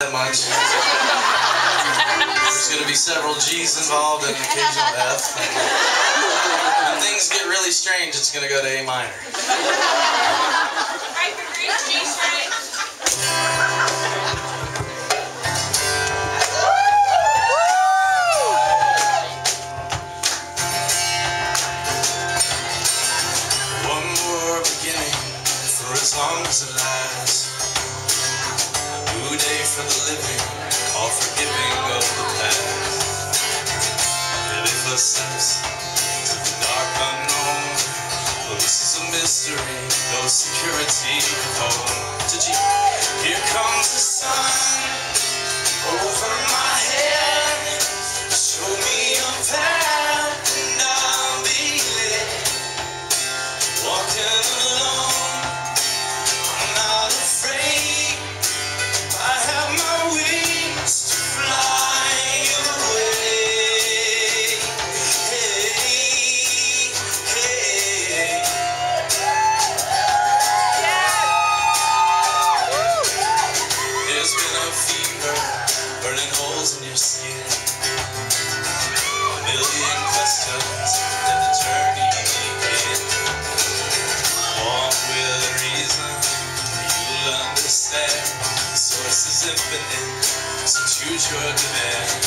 that much. There's going to be several G's involved and an occasional F. When things get really strange, it's going to go to A minor. Right degree, G string. One more beginning for as long as it lasts. Is mystery, no security home. To G. Here comes the sun over my head. Show me a path and I'll be lit. Walking alone, in your skin. A million questions begin. With reason, you'll understand. Source is infinite, so choose your demand.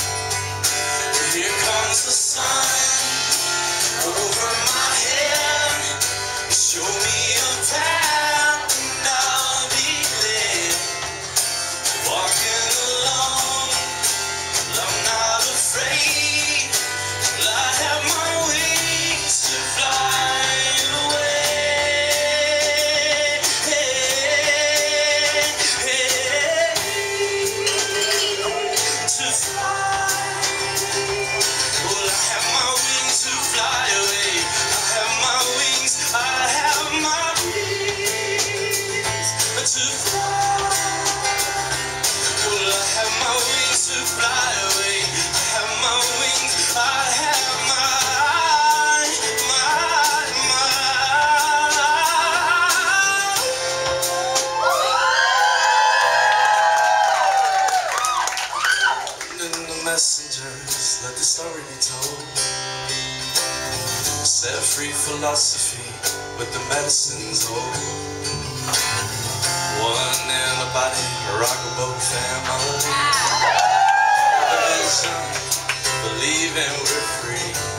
Here comes the sun over my head. Show me words, let the story be told. Set free philosophy with the medicines old. One ah. in a body, rock a boat family. Believe and we're free.